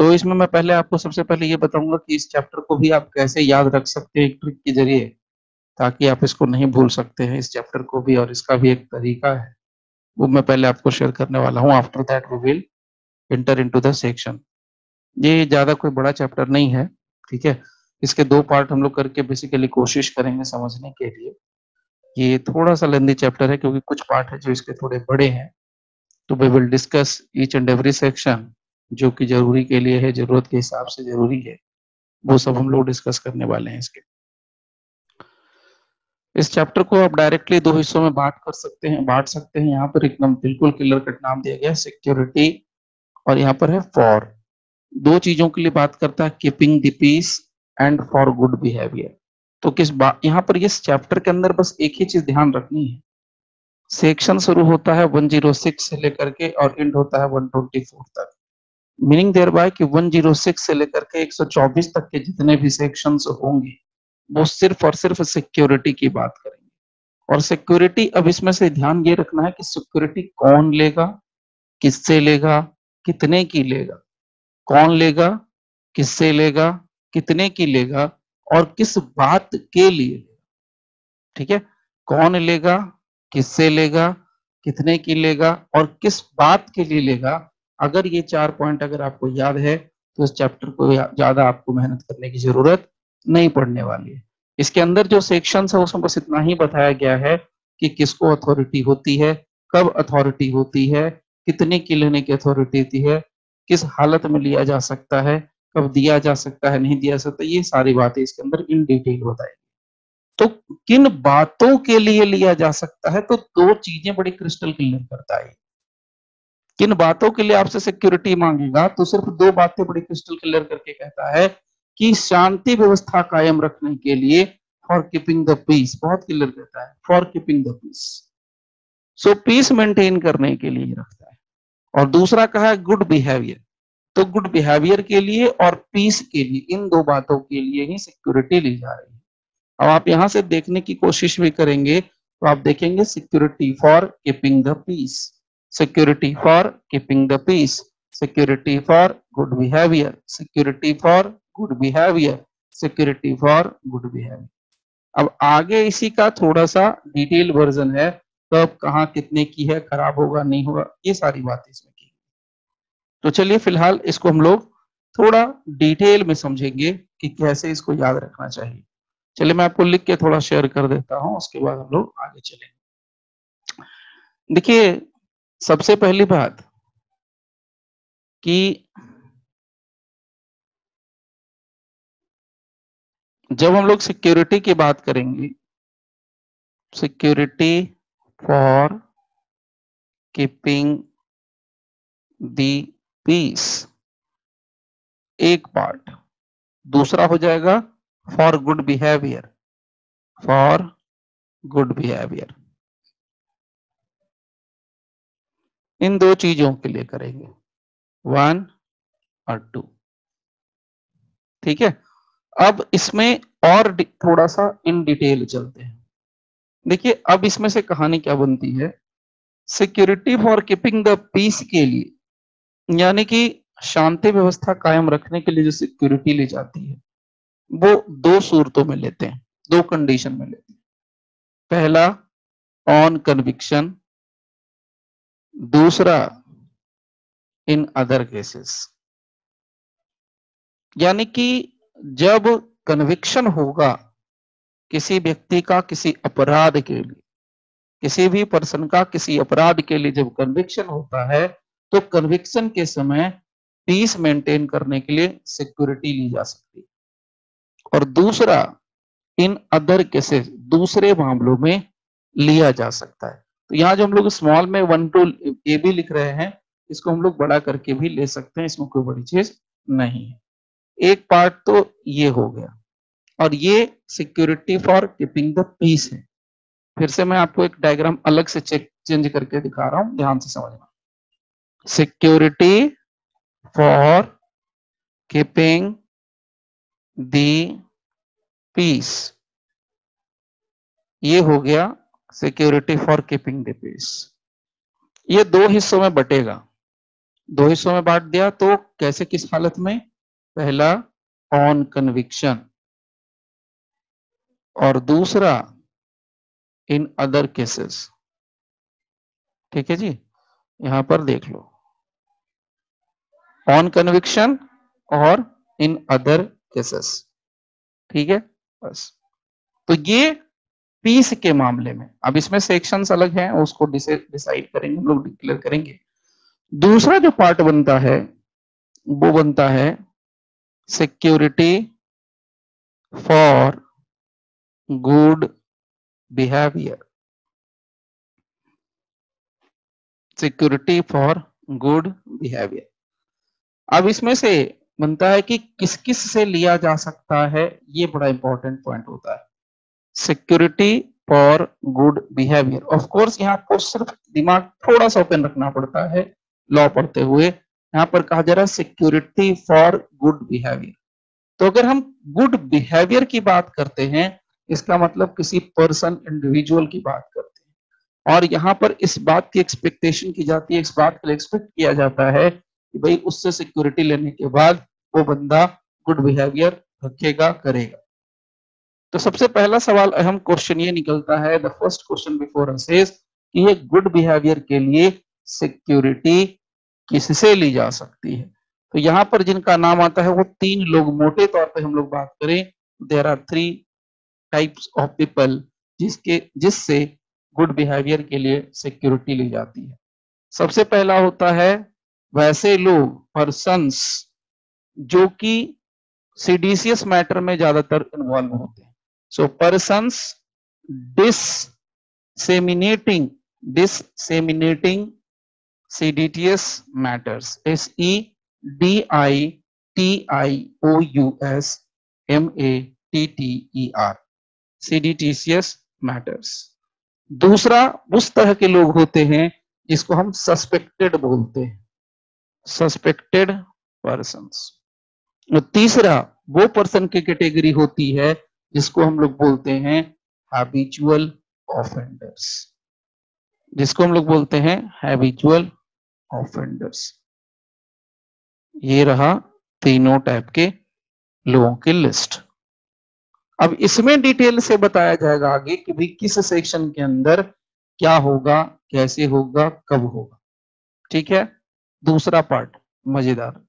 तो इसमें मैं पहले आपको सबसे पहले ये बताऊँगा कि इस चैप्टर को भी आप कैसे याद रख सकते हैं एक ट्रिक के ज़रिए, ताकि आप इसको नहीं भूल सकते हैं इस चैप्टर को भी और इसका भी एक तरीका है। वो मैं पहले आपको शेयर करने वाला हूँ। After that we will enter into the section ये ज़्यादा कोई बड़ा चैप्टर नहीं है, ठीक है? इसके दो पार्ट हम लोग करके बेसिकली कोशिश करेंगे समझने के लिए। ये थोड़ा सा लेंदी चैप्टर है, क्योंकि कुछ पार्ट है जो इसके थोड़े बड़े हैं। तो we will discuss each and every section जो कि ज़रूरी के लिए है, ज़रूरत के हिसाब से ज़रूरी है, वो सब हम लोग डिस्कस करने वाले हैं इसके। इस चैप्टर को आप डायरेक्टली दो हिस्सों में बांट कर सकते हैं, बांट सकते हैं। यहाँ पर एकदम बिल्कुल क्लियर कट नाम दिया गया सिक्योरिटी और यहाँ पर है फॉर दो चीज़ों के लिए बात करता है keeping the peace and for good behaviour तो किस बात यहाँ पर इस चैप्टर के अंदर बस एक ही चीज़ ध्यान रखनी है। सेक्शन शुरू होता है 106 से लेकर के और एंड होता है 124 तक। मीनिंग देर बाय कि 106 से लेकर के 124 तक के जितने भी सेक्शन होंगे, वो सिर्फ़ और सिर्फ़ सिक्योरिटी की बात करेंगे। और सिक्योरिटी अब इसमें से ध्यान ये रखना है कि सिक्योरिटी कौन लेगा, किससे लेगा, कितने की लेगा, कौन लेगा, किससे लेगा, कितने की लेगा और किस बात के लिए ठीक है? कौन लेगा, किससे लेगा, कितने की लेगा और किस बात के लिए लेगा अगर ये चार पॉइंट अगर आपको याद है तो इस चैप्टर को ज़्यादा आपको मेहनत करने की ज़रूरत नहीं पड़ने वाली है। इसके अंदर जो सेक्शन है, उसमें बस इतना ही बताया गया है कि किसको अथॉरिटी होती है, कब अथॉरिटी होती है, कितने की लेने की अथॉरिटी होती है, किस हालत में लिया जा सकता है, कब दिया जा सकता है, नहीं दिया सकता, ये सारी बातें इसके अंदर इन डिटेल बताएगी तो किन बातों के लिए लिया जा सकता है तो दो चीज़ें बड़ी क्रिस्टल क्लियर करता है। किन बातों के लिए आपसे सिक्योरिटी मांगेगा? तो सिर्फ़ दो बातें बड़ी क्रिस्टल क्लियर करके कहता है कि शांति व्यवस्था कायम रखने के लिए फॉर कीपिंग द पीस बहुत क्लियर कहता है for keeping the peace so peace maintain करने के लिए रखता है। और दूसरा कहा है गुड बिहेवियर तो गुड बिहेवियर के लिए और पीस के लिए, इन दो बातों के लिए ही सिक्योरिटी ली जा रही है। अब आप यहाँ से देखने की कोशिश भी करेंगे तो आप देखेंगे security for keeping the peace security for keeping the peace security for good behaviour security for good behaviour security for good behaviour अब आगे इसी का थोड़ा सा डिटेल वर्जन है कब तो कहा कितने की है, खराब होगा, नहीं होगा, ये सारी बातें इसमें की तो चलिए फ़िलहाल इसको हम लोग थोड़ा डिटेल में समझेंगे कि कैसे इसको याद रखना चाहिए। चलिए मैं आपको लिख के थोड़ा शेयर कर देता हूँ, उसके बाद हम लोग आगे चलेंगे। देखिए सबसे पहली बात कि जब हम लोग सिक्योरिटी की बात करेंगे security for keeping the peace एक पार्ट दूसरा हो जाएगा for good behaviour for good behaviour इन दो चीज़ों के लिए करेंगे। वन और टू ठीक है? अब इसमें और थोड़ा सा इन डिटेल चलते हैं। देखिए, अब इसमें से कहानी क्या बनती है? Security for keeping the peace के लिए, यानी कि शांति व्यवस्था कायम रखने के लिए जो सिक्योरिटी ली जाती है, वो दो सूरतों में लेते हैं, दो कंडीशन में लेते हैं। पहला ऑन कन्विक्शन दूसरा इन अदर केसेस यानी कि जब कन्विक्शन होगा किसी व्यक्ति का किसी अपराध के लिए, किसी भी पर्सन का किसी अपराध के लिए जब कन्विक्शन होता है तो कन्विक्शन के समय पीस मेंटेन करने के लिए सिक्योरिटी ली जा सकती है। और दूसरा इन अदर केसेस दूसरे मामलों में लिया जा सकता है। तो यहाँ जो हम लोग स्मॉल में वन टू ए भी लिख रहे हैं, इसको हम लोग बड़ा करके भी ले सकते हैं, इसमें कोई बड़ी चीज़ नहीं है। एक पार्ट तो ये हो गया। और ये security for keeping the peace है। फिर से मैं आपको एक डायग्राम अलग से चेक चेंज करके दिखा रहा हूँ, ध्यान से समझना। Security for keeping the peace ये हो गया security for keeping the peace. ये दो हिस्सों में बटेगा। दो हिस्सों में बांट दिया तो कैसे, किस हालत में? पहला, ऑन कन्विक्शन और दूसरा, इन अदर केसेस ठीक है जी? यहाँ पर देख लो। ऑन कन्विक्शन और इन अदर केसेस ठीक है? बस। तो ये पीस के मामले में। अब इसमें सेक्शंस अलग हैं, उसको डिसाइड करेंगे लोग डिक्लेयर करेंगे। दूसरा जो पार्ट बनता है, वो बनता है security for good behaviour security for good behaviour अब इसमें से बनता है कि किस किस से लिया जा सकता है, ये बड़ा इंपॉर्टेंट पॉइंट होता है। Security for good behaviour of course यहाँ आपको सिर्फ़ दिमाग थोड़ा सा ओपन रखना पड़ता है लॉ पढ़ते हुए। यहाँ पर कहा जा रहा है सिक्योरिटी फॉर गुड बिहेवियर तो अगर हम गुड बिहेवियर की बात करते हैं, इसका मतलब किसी पर्सन इंडिविजुअल की बात करते हैं। और यहाँ पर इस बात की एक्सपेक्टेशन की जाती है, इस बात के लिए एक्सपेक्ट किया जाता है कि भाई उससे सिक्योरिटी लेने के बाद वो बंदा गुड बिहेवियर रखेगा, करेगा। तो सबसे पहला सवाल अहम क्वेश्चन ये निकलता है the first question before us कि ये गुड बिहेवियर के लिए सिक्योरिटी किससे ली जा सकती है? तो यहाँ पर जिनका नाम आता है वो तीन लोग, मोटे तौर पे हम लोग बात करें there are three types of people जिसके, जिससे गुड बिहेवियर के लिए सिक्योरिटी ली जाती है। सबसे पहला होता है वैसे लोग पर्सन्स जो कि सीडीसीएस मैटर में ज़्यादातर इन्वॉल्व होते हैं। So persons disseminating disseminating CDTS matters. S E D I T I O U S M A T T E R. CDTCS matters. दूसरा, उस तरह के लोग होते हैं जिसको हम सस्पेक्टेड बोलते हैं सस्पेक्टेड पर्सन तीसरा, वो पर्सन की कैटेगरी होती है जिसको हम लोग बोलते हैं हैबिचुअल ऑफेंडर्स जिसको हम लोग बोलते हैं हैबिचुअल ऑफेंडर्स ये रहा तीनों टाइप के लोगों की लिस्ट अब इसमें डिटेल से बताया जाएगा आगे कि भाई किस सेक्शन के अंदर क्या होगा, कैसे होगा, कब होगा। ठीक है? दूसरा पार्ट मज़ेदार।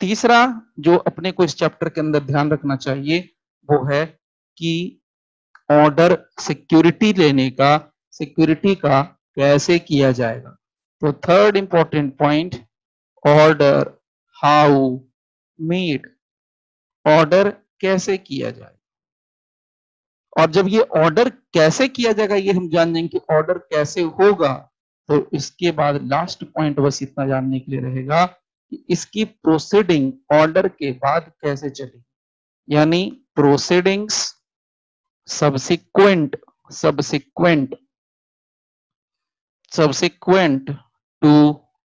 तीसरा, जो अपने को इस चैप्टर के अंदर ध्यान रखना चाहिए वो है कि ऑर्डर सिक्योरिटी लेने का सिक्योरिटी का कैसे किया जाएगा? तो third important point order how made order कैसे किया जाए? और जब ये ऑर्डर कैसे किया जाएगा, ये हम जान जाएँगे कि ऑर्डर कैसे होगा तो इसके बाद लास्ट पॉइंट बस इतना जानने के लिए रहेगा कि इसकी प्रोसीडिंग ऑर्डर के बाद कैसे चलेगी। यानी proceedings subsequent subsequent subsequent to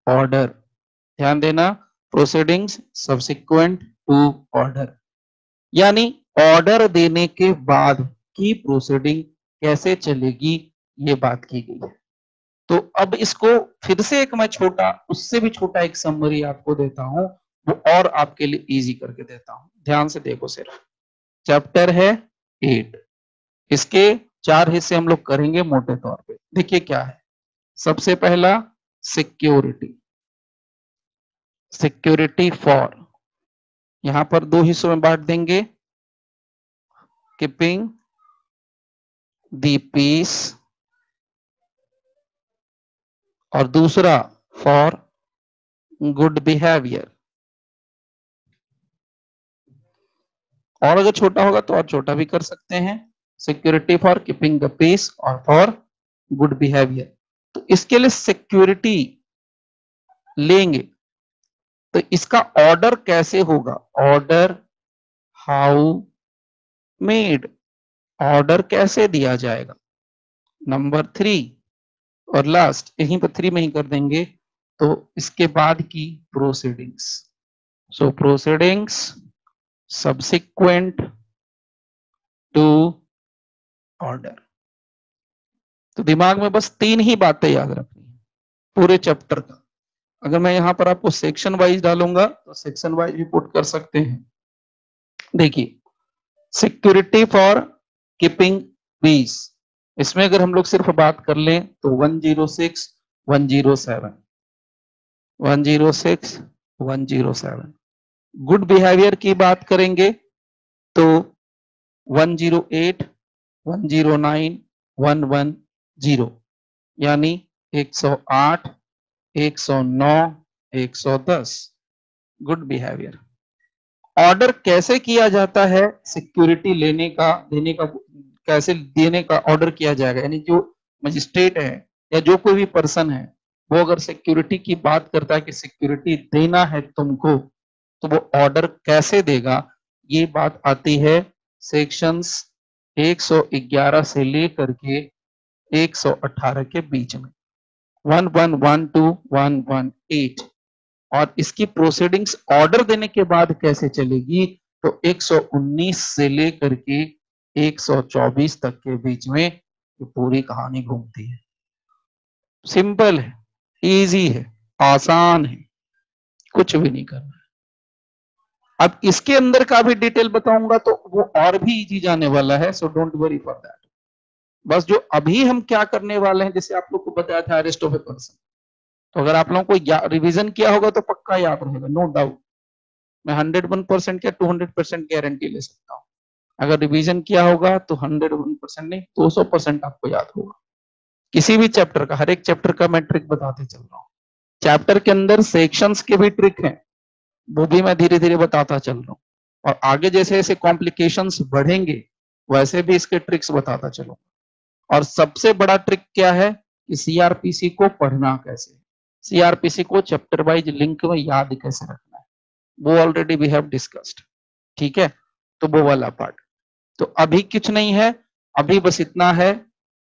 order ध्यान देना प्रोसीडिंग्स सबसिक्वेंट टू ऑर्डर यानी ऑर्डर देने के बाद की प्रोसीडिंग कैसे चलेगी, ये बात की गई है। तो अब इसको फिर से एक मैं छोटा, उससे भी छोटा एक समरी आपको देता हूँ, वो और आपके लिए इजी करके देता हूँ। ध्यान से देखो सिर्फ़। चैप्टर है एट इसके चार हिस्से हम लोग करेंगे मोटे तौर पे। देखिए क्या है। सबसे पहला सिक्योरिटी सिक्योरिटी फॉर यहाँ पर दो हिस्सों में बांट देंगे। कीपिंग दी पीस और दूसरा फॉर गुड बिहेवियर और अगर छोटा होगा तो और छोटा भी कर सकते हैं। Security for keeping the peace और फॉर गुड बिहेवियर तो इसके लिए सिक्योरिटी लेंगे। तो इसका ऑर्डर कैसे होगा? ऑर्डर हाउ मेड ऑर्डर कैसे दिया जाएगा? नंबर थ्री और लास्ट यहीं पर थ्री में ही कर देंगे। तो इसके बाद की proceedings so proceedings subsequent to order तो दिमाग में बस तीन ही बातें याद रखनी है पूरे चैप्टर का। अगर मैं यहाँ पर आपको सेक्शन वाइज डालूँगा तो सेक्शन वाइज भी पुट कर सकते हैं। देखिए सिक्योरिटी फॉर कीपिंग बीस इसमें अगर हम लोग सिर्फ़ बात कर लें तो 106, 107, 106, 107 गुड बिहेवियर की बात करेंगे तो 108, 109, 110 यानी 108, 109, 110 गुड बिहेवियर। ऑर्डर कैसे किया जाता है? सिक्योरिटी लेने का देने का कैसे देने का ऑर्डर किया जाएगा? यानी जो मजिस्ट्रेट है या जो कोई भी पर्सन है वो अगर सिक्योरिटी की बात करता है कि सिक्योरिटी देना है तुमको तो वो ऑर्डर कैसे देगा? ये बात आती है सेक्शंस 111 से लेकर के 118 के बीच में। 1112 118 और इसकी प्रोसीडिंग्स ऑर्डर देने के बाद कैसे चलेगी? तो 119 से लेकर के 124 तक के बीच में ये पूरी कहानी घूमती है। सिंपल है इजी है, आसान है, कुछ भी नहीं करना। अब इसके अंदर का भी डिटेल बताऊँगा तो वो और भी इजी जाने वाला है so don't worry for that बस जो अभी हम क्या करने वाले हैं, जैसे आप लोग को बताया था अरेस्ट ऑफ़ ए पर्सन तो अगर आप लोगों को रिवीजन किया होगा तो पक्का याद रहेगा नो डाउट मैं हंड्रेड वन परसेंट या टू हंड्रेड परसेंट गारंटी ले सकता हूँ. अगर रिवीजन किया होगा तो हंड्रेड वन परसेंट नहीं दो सौ परसेंट आपको याद होगा. किसी भी चैप्टर का, हर एक चैप्टर का मैं ट्रिक बताते चल रहा हूँ. चैप्टर के अंदर सेक्शंस के भी ट्रिक हैं. वो भी मैं धीरे धीरे बताता चल रहा हूँ। और आगे जैसे जैसे कॉम्प्लिकेशंस बढ़ेंगे, वैसे भी इसके ट्रिक्स बताता चलूँगा। और सबसे बड़ा ट्रिक क्या है कि सीआरपीसी को पढ़ना कैसे सीआरपीसी को चैप्टर वाइज लिंक में याद कैसे रखना है? वो ऑलरेडी वी हैव डिस्कस्ड ठीक है? तो वो वाला पार्ट तो अभी कुछ नहीं है, अभी बस इतना है,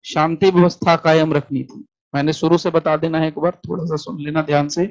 शांति व्यवस्था कायम रखनी थी। मैंने शुरू से बता देना है एक बार, थोड़ा सा सुन लेना ध्यान से।